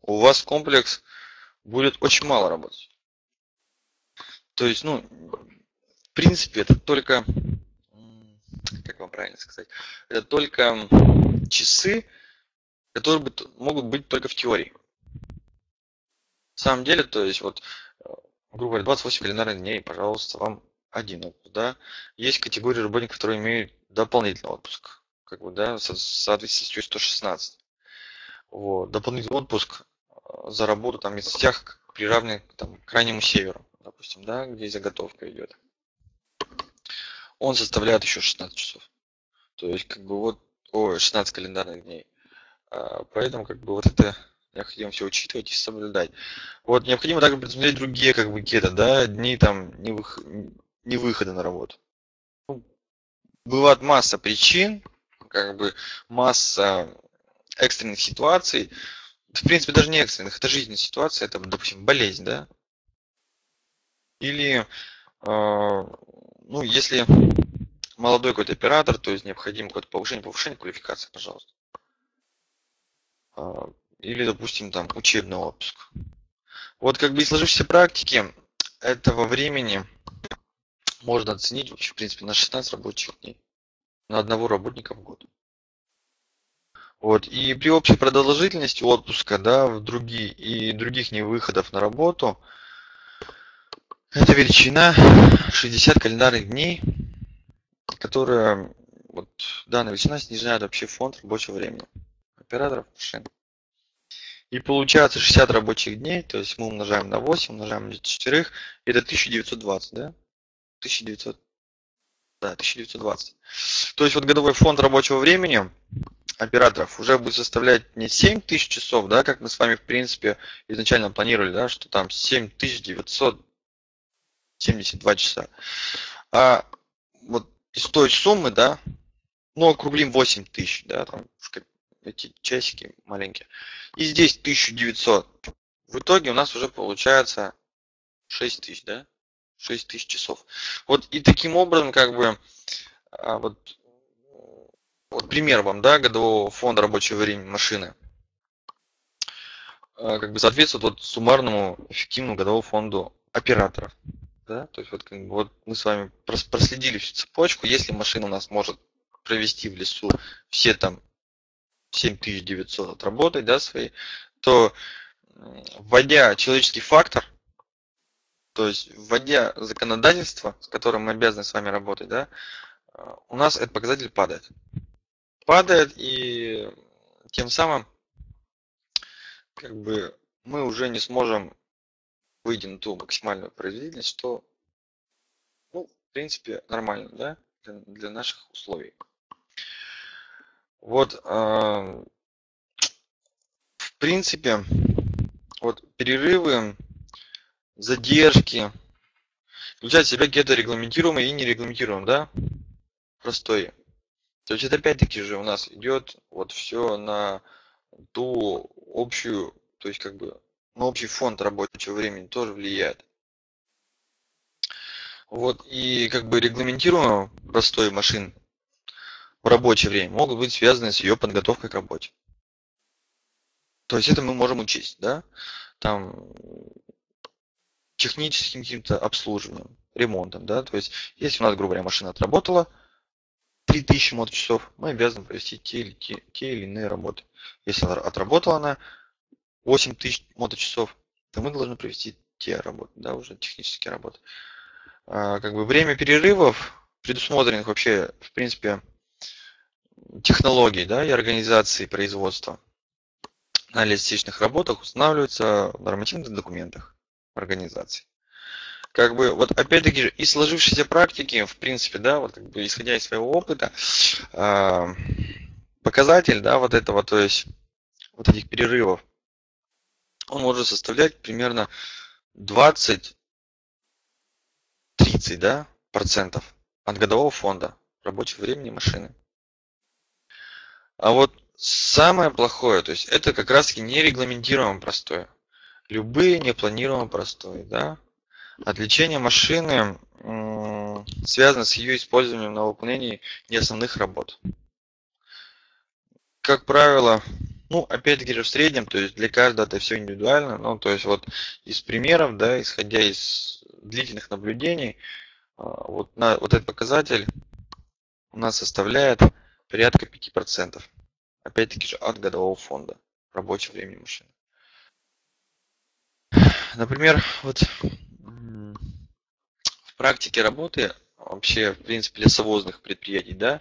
у вас комплекс будет очень мало работать. То есть, ну, в принципе, это только, как вам правильно сказать, это только часы, которые могут быть только в теории. На самом деле, то есть, вот, грубо говоря, 28 календарных дней, пожалуйста, вам один отпуск, да. Есть категории работников, которые имеют дополнительный отпуск, как бы, да, в соответствии с 116. Вот. Дополнительный отпуск э, за работу там в местностях приравнен там, к крайнему северу, допустим, да, где заготовка идет. Он составляет еще 16 часов. То есть, как бы вот, о, 16 календарных дней. А, поэтому, как бы, вот это необходимо все учитывать и соблюдать. Вот, необходимо также предусмотреть другие, как бы, какие-то, да, дни там не, вых не выхода на работу. Ну, бывает масса причин, как бы масса экстренных ситуаций. В принципе, даже не экстренных, это жизненная ситуация, это, допустим, болезнь, да? Или э, ну, если молодой какой-то оператор, то есть необходимо какое-то повышение, повышение квалификации, пожалуйста. Или, допустим, там учебный отпуск. Вот как бы из сложившейся практики этого времени можно оценить вообще, в принципе, на 16 рабочих дней на одного работника в год. Вот. И при общей продолжительности отпуска, да, в другие и других невыходов на работу, эта величина 60 календарных дней, которая, вот, данная величина снижает вообще фонд рабочего времени операторов машин. И получается 60 рабочих дней, то есть мы умножаем на 8, умножаем на 4, это 1920, да? 1900, да, 1920. То есть вот годовой фонд рабочего времени операторов уже будет составлять не 7000 часов, да, как мы с вами в принципе изначально планировали, да, что там 7972 часа. А вот из той суммы, да, ну, округлим 8000, да, там эти часики маленькие. И здесь 1900. В итоге у нас уже получается 6000, да? 6000 часов. Вот и таким образом, как бы, а, вот вот пример вам, да, годового фонда рабочего времени машины. А, как бы соответствует вот суммарному эффективному годовому фонду операторов. Да? То есть вот, вот мы с вами проследили всю цепочку. Если машина у нас может провести в лесу все там 7900 отработать, да, свои, то вводя человеческий фактор, то есть вводя законодательство, с которым мы обязаны с вами работать, да, у нас этот показатель падает падает, и тем самым как бы мы уже не сможем выйти на ту максимальную производительность, что, ну, в принципе, нормально, да, для наших условий. Вот, в принципе, вот перерывы, задержки, включают в себя какие-то регламентируемые и нерегламентируемые, да, простой то есть это опять-таки же у нас идет вот все на ту общую, то есть как бы на общий фонд рабочего времени тоже влияет. Вот, и как бы регламентируемо простой машин рабочее время могут быть связаны с ее подготовкой к работе. То есть это мы можем учесть, да, там техническим каким-то обслуживанием, ремонтом, да, то есть если у нас, грубо говоря, машина отработала, 3000 моточасов, мы обязаны провести те или, те, те или иные работы. Если отработала она 8000 моточасов, то мы должны провести те работы, да, уже технические работы. А, как бы время перерывов, предусмотренных вообще, в принципе, технологий, да, и организации производства на лестничных работах устанавливается в нормативных документах организации как бы вот опять-таки же из сложившейся практики, в принципе, да, вот как бы исходя из своего опыта, э, показатель, да, вот этого, то есть вот этих перерывов, он может составлять примерно 20-30, да, процентов от годового фонда рабочего времени машины. А вот самое плохое, то есть это как раз таки нерегламентируемое простое. Любые непланируемые простое, да, Отвлечение машины связано с ее использованием на выполнении не основных работ. Как правило, ну, опять-таки в среднем, то есть для каждого это все индивидуально, ну, то есть вот из примеров, да, исходя из длительных наблюдений, а, вот, на, вот этот показатель у нас составляет порядка 5%. Опять-таки же от годового фонда рабочего времени машины. Например, вот в практике работы вообще, в принципе, лесовозных предприятий, да,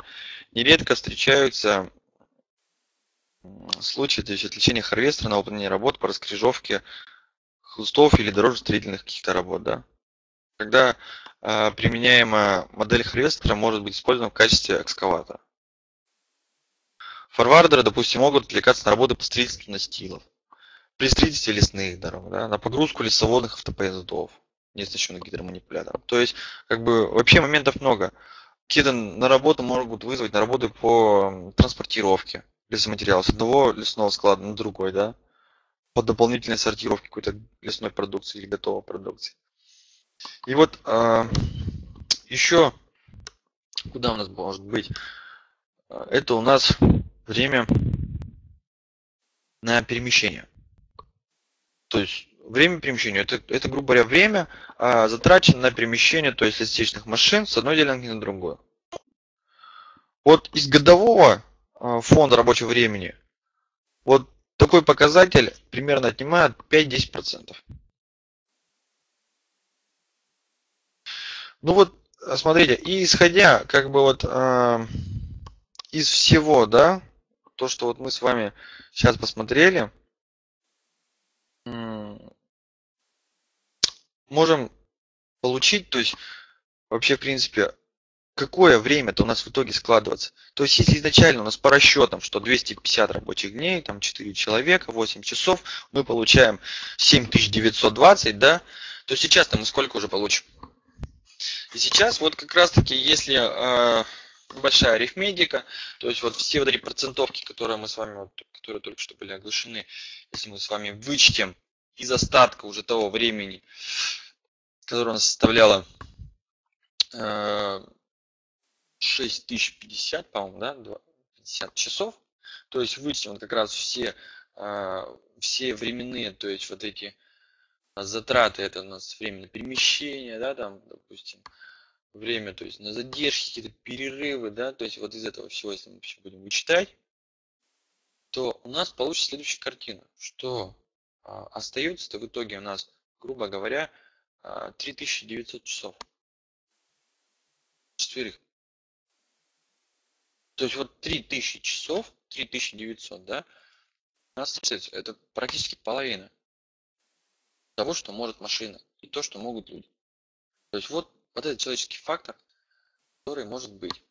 нередко встречаются случаи, то есть отвлечения харвестера на выполнение работ по раскряжёвке хлыстов или дорожно-строительных каких-то работ, да. Когда э, применяемая модель харвестера может быть использована в качестве экскаватора. Форвардеры, допустим, могут отвлекаться на работы по строительству настилов, при строительстве лесных дорог, да, на погрузку лесоводных автопоездов, неоснащенных гидроманипулятором. То есть, как бы, вообще моментов много. Какие-то на работу могут вызвать, на работу по транспортировке лесоматериала с одного лесного склада на другой, да, по дополнительной сортировке какой-то лесной продукции или готовой продукции. И вот э, еще куда у нас может быть? Это у нас время на перемещение. То есть время перемещения, это, это грубо говоря, время а, затрачено на перемещение, то есть листичных машин с одной делянки на другую. Вот из годового а, фонда рабочего времени, вот такой показатель примерно отнимает 5-10%. Ну вот, смотрите, и исходя как бы вот э, из всего, да, то, что вот мы с вами сейчас посмотрели, можем получить, то есть вообще в принципе, какое время-то у нас в итоге складывается. То есть если изначально у нас по расчетам, что 250 рабочих дней, там 4 человека, 8 часов, мы получаем 7920, да, то сейчас-то мы сколько уже получим? И сейчас вот как раз таки, если э, большая арифметика, то есть вот все вот эти процентовки, которые мы с вами, вот, которые только что были оглашены, если мы с вами вычтем из остатка уже того времени, которое у нас составляло э, 6050, по-моему, да, 50 часов, то есть вычтем вот как раз все, э, все временные, то есть вот эти затраты, это у нас время на перемещение, да, там, допустим, время, то есть на задержки, какие-то перерывы, да, то есть вот из этого всего, если мы еще будем вычитать, то у нас получится следующая картина, что а, остается-то в итоге у нас, грубо говоря, а, 3900 часов. Четверых. То есть вот 3000 часов, 3900, да, у нас это практически половина того, что может машина, и то, что могут люди. То есть вот вот этот человеческий фактор, который может быть.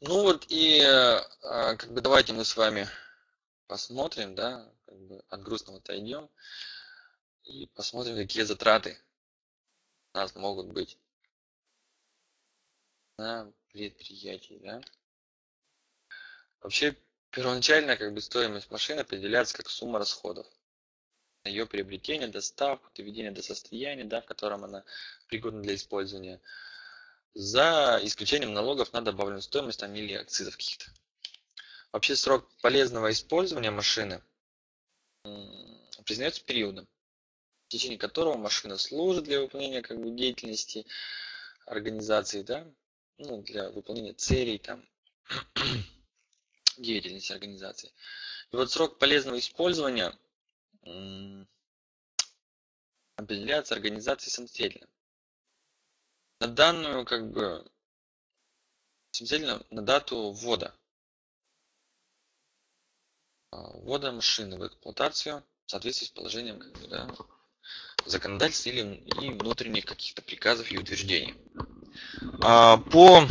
Ну вот и а, как бы давайте мы с вами посмотрим, да, как бы от грустного отойдем и посмотрим, какие затраты у нас могут быть на предприятии, да. Вообще первоначально как бы стоимость машины определяется как сумма расходов ее приобретение, доставку, доведение до состояния, да, в котором она пригодна для использования, за исключением налогов на добавленную стоимость там, или акцизов каких-то. Вообще срок полезного использования машины признается периодом, в течение которого машина служит для выполнения как бы, деятельности организации, да, ну, для выполнения целей там, деятельности организации. И вот срок полезного использования определяется организацией самостоятельно. На данную, как бы, самостоятельно на дату ввода. А, ввода машины в эксплуатацию в соответствии с положением как бы, да, законодательства или и внутренних каких-то приказов и утверждений. А, по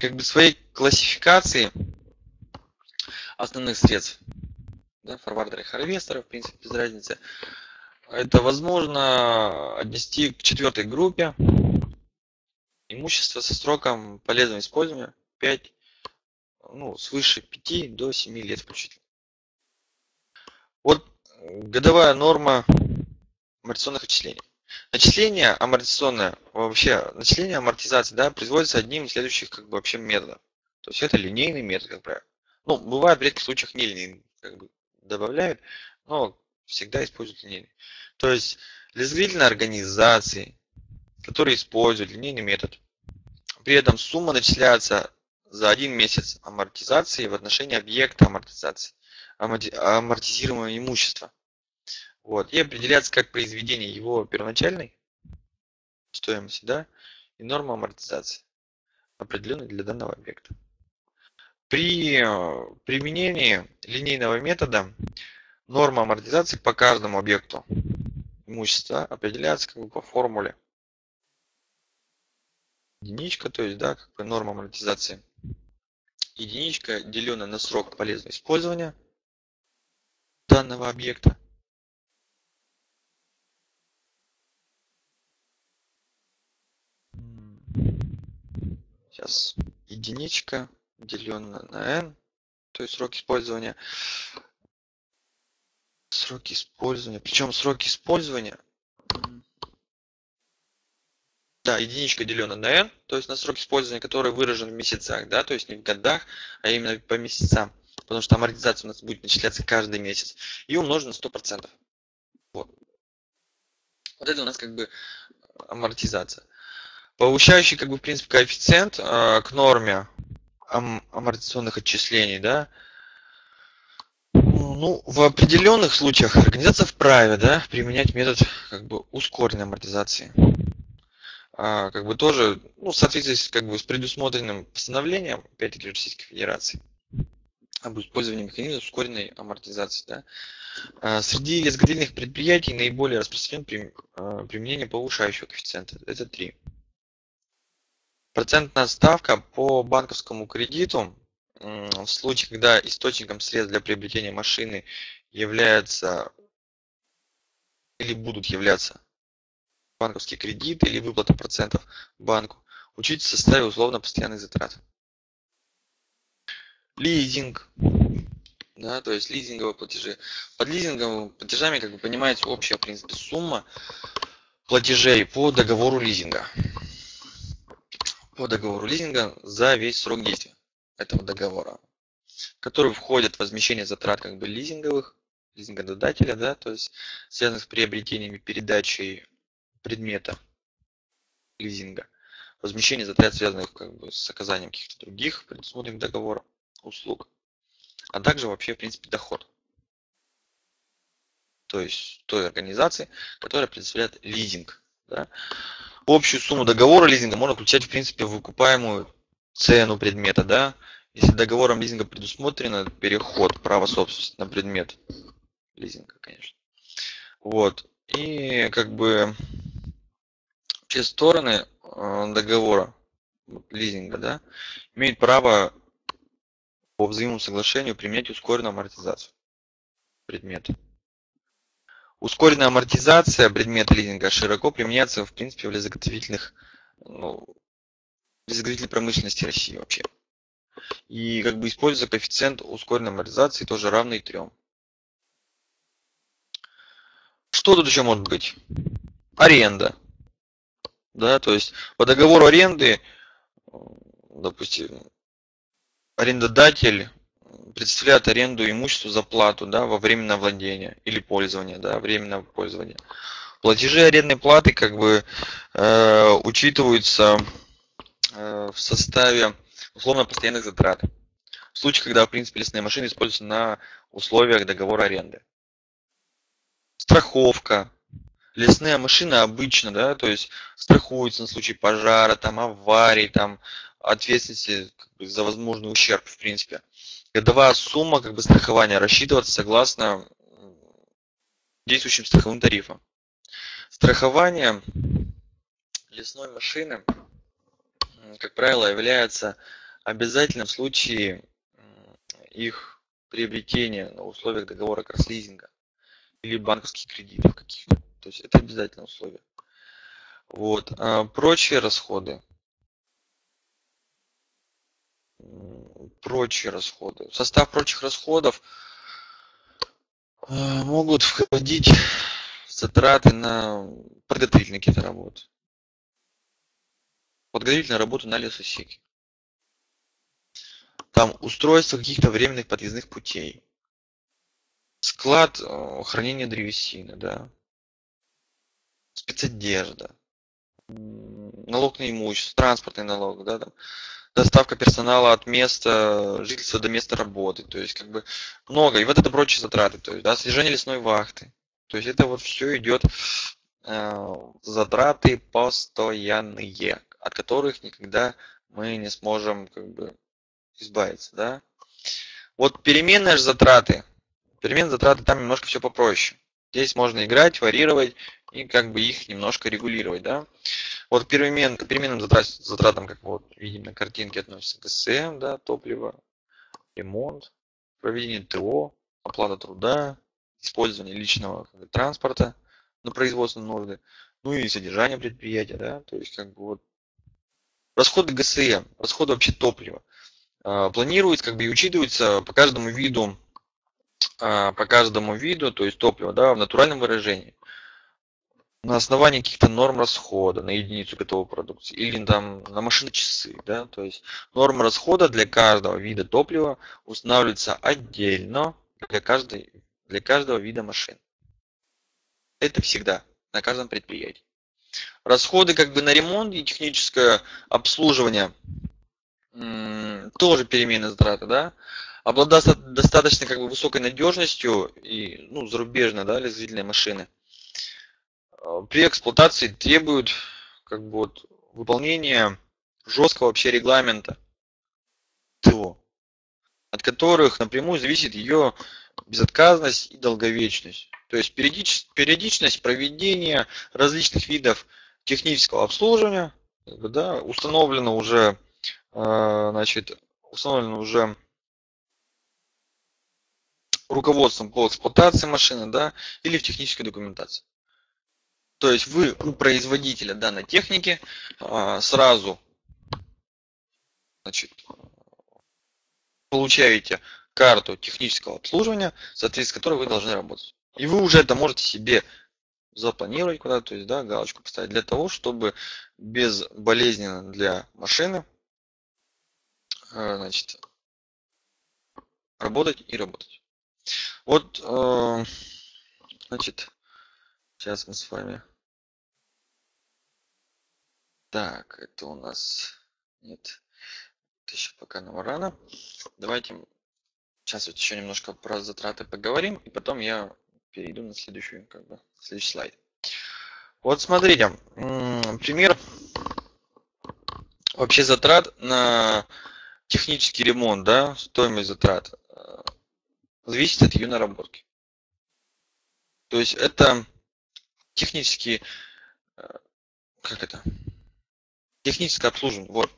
как бы своей классификации основных средств да, форвардеры, харвестеры, в принципе, без разницы. Это возможно отнести к четвертой группе. Имущество со сроком полезного использования 5, ну, свыше 5 до 7 лет включительно. Вот годовая норма амортизационных отчислений. Начисление амортизационное, вообще начисление амортизации, да, производится одним из следующих как бы вообще методов. То есть это линейный метод, как правило. Ну, бывает в редких случаях нелинейный, как бы добавляют, но всегда используют линейный. То есть для длительной организации, которые используют линейный метод, при этом сумма начисляется за один месяц амортизации в отношении объекта амортизации, амортизируемого имущества. Вот, и определяется как произведение его первоначальной стоимости, да, и норма амортизации, определенной для данного объекта. При э, применении линейного метода норма амортизации по каждому объекту имущества определяется как бы по формуле. Единичка, то есть, да, как бы норма амортизации. Единичка, деленная на срок полезного использования данного объекта. Сейчас единичка деленное на n, то есть срок использования. Сроки использования. Причем сроки использования Да, единичка делена на n, то есть на срок использования, который выражен в месяцах, да, то есть не в годах, а именно по месяцам, потому что амортизация у нас будет начисляться каждый месяц, и умножен на 100%. Вот. Вот это у нас как бы амортизация. Повышающий, как бы, в принципе, коэффициент э, к норме ам амортизационных отчислений, да, ну, в определенных случаях организация вправе, да, применять метод, как бы, ускоренной амортизации. А, как бы тоже, ну, в соответствии как бы, с предусмотренным постановлением, опять-таки, Российской Федерации об использовании механизма ускоренной амортизации. Да. А, среди лесготовительных предприятий наиболее распространен а, применение повышающего коэффициента. Это 3. Процентная ставка по банковскому кредиту в случае, когда источником средств для приобретения машины является или будут являться банковский кредит или выплата процентов банку, учить в составе условно постоянных затрат. Лизинг. Да, то есть лизинговые платежи. Под лизинговыми платежами, как вы понимаете, общая, в принципе, сумма платежей по договору лизинга по договору лизинга за весь срок действия этого договора, который входит в возмещение затрат как бы лизинговых, лизингодателя, да, то есть связанных с приобретениями, передачей предмета лизинга, возмещение затрат, связанных как бы с оказанием каких-то других предусмотренных договора услуг, а также вообще, в принципе, доход. То есть той организации, которая предоставляет лизинг. Да общую сумму договора лизинга можно включать, в принципе, в выкупаемую цену предмета, да. Если договором лизинга предусмотрено переход права собственности на предмет лизинга, конечно. Вот. И как бы все стороны э, договора лизинга, да, имеют право по взаимному соглашению применять ускоренную амортизацию предмета. Ускоренная амортизация предмета лизинга широко применяется, в принципе, в лесозаготовительных, ну, в лесозаготовительной промышленности России вообще. И как бы используется коэффициент ускоренной амортизации тоже равный 3. Что тут еще может быть? Аренда. Да, то есть по договору аренды, допустим, арендодатель представляет аренду имущества за плату да, во временное владение или пользование, да, временное пользование. Платежи арендной платы как бы э, учитываются э, в составе условно постоянных затрат. В случае, когда, в принципе, лесные машины используются на условиях договора аренды. Страховка. Лесные машины обычно, да, то есть страхуются на случай пожара, там, аварий, там, ответственности как бы, за возможный ущерб, в принципе годовая сумма как бы страхования рассчитываться согласно действующим страховым тарифам. Страхование лесной машины, как правило, является обязательным в случае их приобретения на условиях договора кросслизинга или банковских кредитов каких-то. То есть это обязательное условие. Вот. А прочие расходы прочие расходы. В состав прочих расходов э, могут входить затраты на подготовительные какие-то работы. Подготовительная работа на лесосеке. Там устройство каких-то временных подъездных путей. Склад э, хранения древесины, да. Спецодежда. Налог на имущество, транспортный налог, да, там доставка персонала от места жительства до места работы. То есть как бы много. И вот это прочие затраты. То есть да, содержание лесной вахты. То есть это вот все идет э, затраты постоянные, от которых никогда мы не сможем как бы избавиться. Да? Вот переменные же затраты. Переменные затраты там немножко все попроще. Здесь можно играть, варьировать и как бы их немножко регулировать. Да? Вот к перемен, переменным затрат, затратам, как вот видим на картинке, относятся ГСМ, да, топливо, ремонт, проведение ТО, оплата труда, использование личного транспорта на производственные нужды, ну и содержание предприятия, да, то есть как бы вот расходы ГСМ, расходы вообще топлива а, планируется как бы и учитывается по каждому виду, по каждому виду, то есть топлива, да, в натуральном выражении. на основании каких-то норм расхода на единицу готовой продукции или там на машины часы, да, то есть норма расхода для каждого вида топлива устанавливается отдельно для каждой для каждого вида машин. Это всегда на каждом предприятии. Расходы как бы на ремонт и техническое обслуживание тоже переменные затраты, да, обладая достаточно как бы высокой надежностью и ну, зарубежно, да, для машины – Э, при эксплуатации требуют как бы вот выполнения жесткого вообще регламента ТО, от которых напрямую зависит ее безотказность и долговечность. То есть периодичность проведения различных видов технического обслуживания да, установлено уже, э, значит, установлено уже руководством по эксплуатации машины да, или в технической документации. То есть вы у производителя данной техники а, сразу значит, получаете карту технического обслуживания, соответственно, с которой вы должны работать. И вы уже это можете себе запланировать куда-то, то есть да, галочку поставить для того, чтобы безболезненно для машины а, значит, работать и работать. Вот, а, значит, Сейчас мы с вами... Так, это у нас... Нет, это еще пока нам рано. Давайте сейчас вот еще немножко про затраты поговорим, и потом я перейду на следующую, как бы, следующий слайд. Вот смотрите, пример вообще затрат на технический ремонт, да, стоимость затрат э, зависит от ее наработки. То есть это технические, э, как это, техническое обслуживание, вот.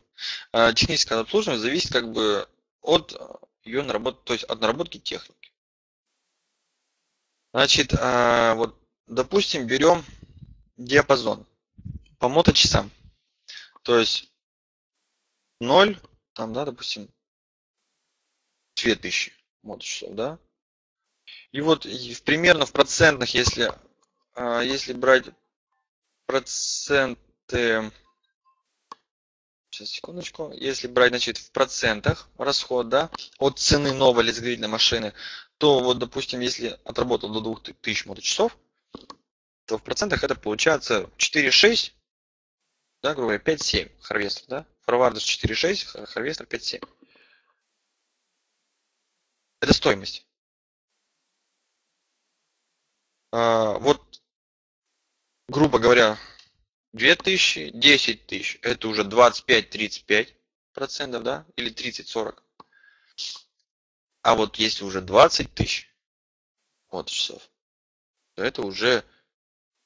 Э, техническое обслуживание зависит как бы от ее наработки, то есть от наработки техники. Значит, э, вот, допустим, берем диапазон по моточасам. То есть 0, там, да, допустим, 2000 моточасов, да. И вот примерно в процентных, если а, если брать проценты, сейчас секундочку, если брать, значит, в процентах расход, да, от цены новой лесозаготовительной машины, то вот, допустим, если отработал до 2000 моточасов, то в процентах это получается 4,6, да, грубо говоря, 5,7 харвестер, да, форвардер 4,6, харвестер 5,7. Это стоимость. А, вот грубо говоря, 2000, 10 тысяч, это уже 25-35 процентов, да, или 30-40. А вот если уже 20 тысяч вот часов, то это уже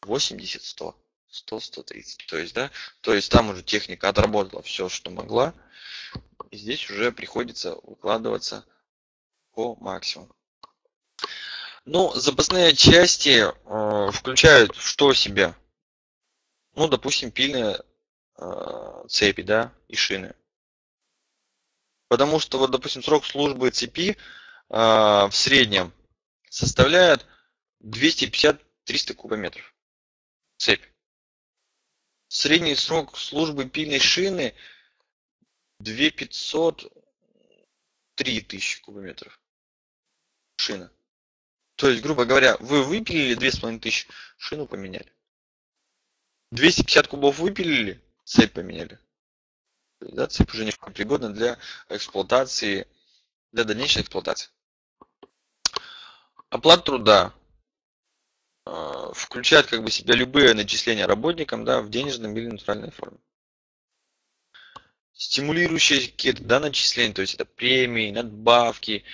80-100, 100-130. То есть, да, то есть там уже техника отработала все, что могла. И здесь уже приходится укладываться по максимуму. Ну, запасные части э, включают что себя? Ну, допустим, пильные э, цепи, да, и шины. Потому что, вот, допустим, срок службы цепи э, в среднем составляет 250-300 кубометров. Цепь. Средний срок службы пильной шины 2500 3000 кубометров. Шина. То есть, грубо говоря, вы выпилили 2500, шину поменяли. 250 кубов выпилили, цепь поменяли. Да, цепь уже не пригодна для эксплуатации, для дальнейшей эксплуатации. Оплата труда э, включает как бы себя любые начисления работникам да, в денежном или натуральной форме. Стимулирующие какие-то да, начисления, то есть это премии, надбавки,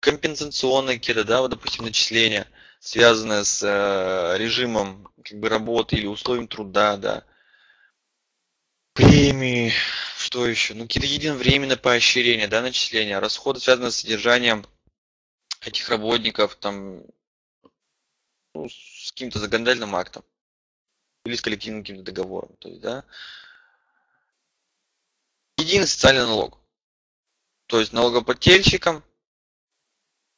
компенсационные какие-то, да, вот, допустим, начисления, связанные с э, режимом как бы работы или условием труда, да, премии, что еще, ну, какие-то единовременные поощрения, да, начисления, расходы, связанные с содержанием этих работников, там, ну, с каким-то законодательным актом или с коллективным каким-то договором, то есть, да, единый социальный налог, то есть налогоплательщикам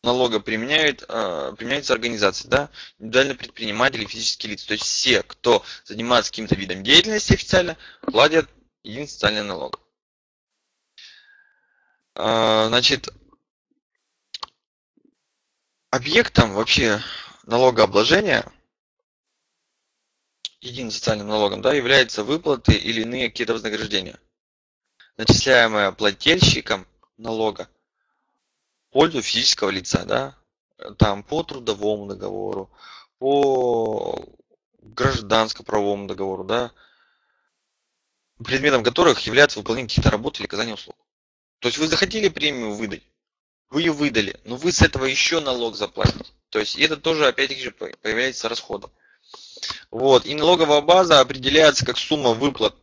налога применяют, э, применяются организации, да, индивидуальные предприниматели, физические лица. То есть все, кто занимается каким-то видом деятельности официально, платят единый социальный налог. Э, значит, объектом вообще налогообложения единым социальным налогом да, являются выплаты или иные какие-то вознаграждения, начисляемые плательщиком налога пользу физического лица, да, там по трудовому договору, по гражданско-правовому договору, да, предметом которых является выполнение каких-то работ или оказание услуг. То есть вы захотели премию выдать, вы ее выдали, но вы с этого еще налог заплатите. То есть это тоже опять-таки появляется расходом. Вот. И налоговая база определяется как сумма выплат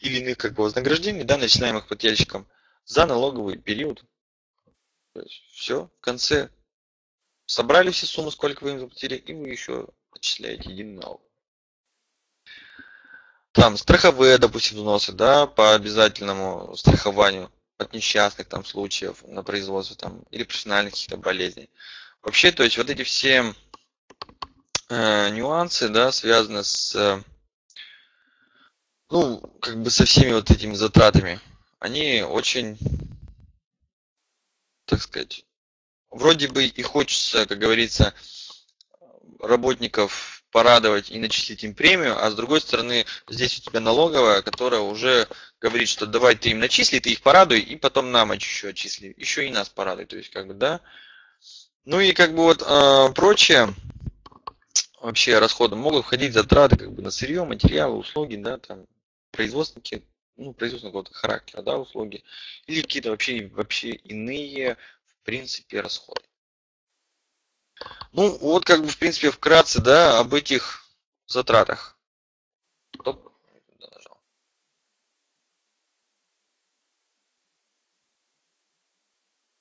или иных как бы вознаграждений, да, начинаемых плательщиком за налоговый период то есть все, в конце собрали все суммы, сколько вы им заплатили, и вы еще отчисляете единый налог. Там страховые, допустим, взносы, да, по обязательному страхованию от несчастных там случаев на производстве там или профессиональных каких-то болезней. Вообще, то есть вот эти все э, нюансы, да, связаны с, э, ну, как бы со всеми вот этими затратами, они очень так сказать, вроде бы и хочется, как говорится, работников порадовать и начислить им премию, а с другой стороны, здесь у тебя налоговая, которая уже говорит, что давай ты им начисли, ты их порадуй, и потом нам еще отчисли, еще и нас порадуй, то есть как бы, да. Ну и как бы вот э, прочее, вообще расходы могут входить затраты как бы на сырье, материалы, услуги, да, там, производственники, ну, производственного какого-то характера, да, услуги, или какие-то вообще, вообще иные, в принципе, расходы. Ну, вот как бы, в принципе, вкратце, да, об этих затратах. Стоп.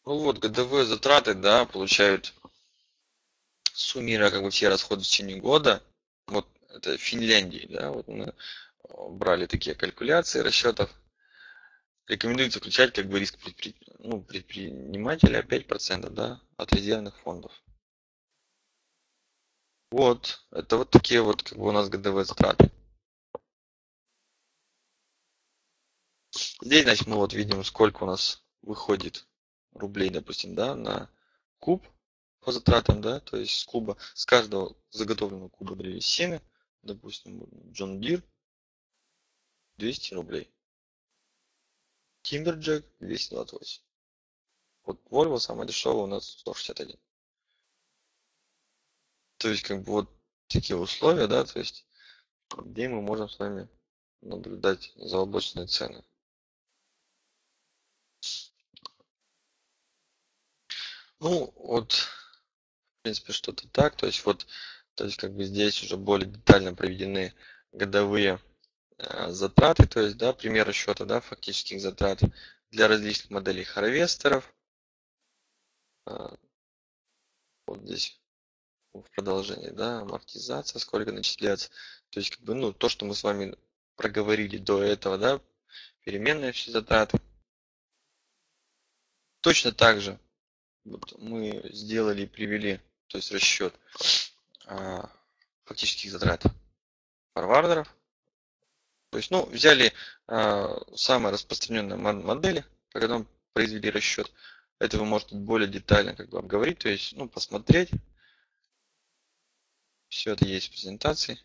Ну вот, годовые затраты, да, получают суммируя как бы все расходы в течение года. Вот это Финляндии, да, вот брали такие калькуляции расчетов. Рекомендуется включать как бы риск предпри... ну, предпринимателя 5% да, от резервных фондов. Вот, это вот такие вот как бы у нас годовые затраты. Здесь, значит, мы вот видим, сколько у нас выходит рублей, допустим, да, на куб по затратам, да, то есть с куба, с каждого заготовленного куба древесины, допустим, John Deere, 200 рублей. Timberjack 228. Вот Volvo самая дешевая у нас 161. То есть, как бы вот такие условия, да, то есть, где мы можем с вами наблюдать заоблачные цены. Ну, вот, в принципе, что-то так. То есть, вот, то есть, как бы здесь уже более детально проведены годовые затраты, то есть, да, пример расчета, да, фактических затрат для различных моделей харвестеров. Э, вот здесь в продолжении, да, амортизация, сколько начисляется. То есть, как бы, ну, то, что мы с вами проговорили до этого, да, переменные все затраты. Точно так же вот мы сделали и привели, то есть расчет а, фактических затрат форвардеров, то есть, ну, взяли э, самые распространенные модели, по которым произвели расчет. Это вы можете более детально как бы обговорить, то есть, ну, посмотреть. Все это есть в презентации.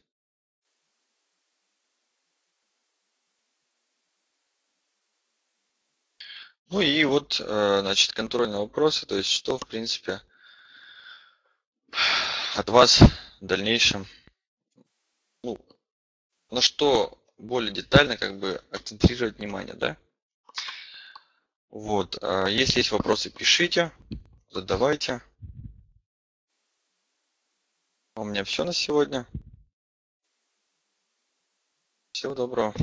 Ну и вот, э, значит, контрольные вопросы, то есть, что, в принципе, от вас в дальнейшем, ну, на что более детально как бы акцентрировать внимание, да? Вот, а если есть вопросы, пишите, задавайте. У меня все на сегодня. Всего доброго.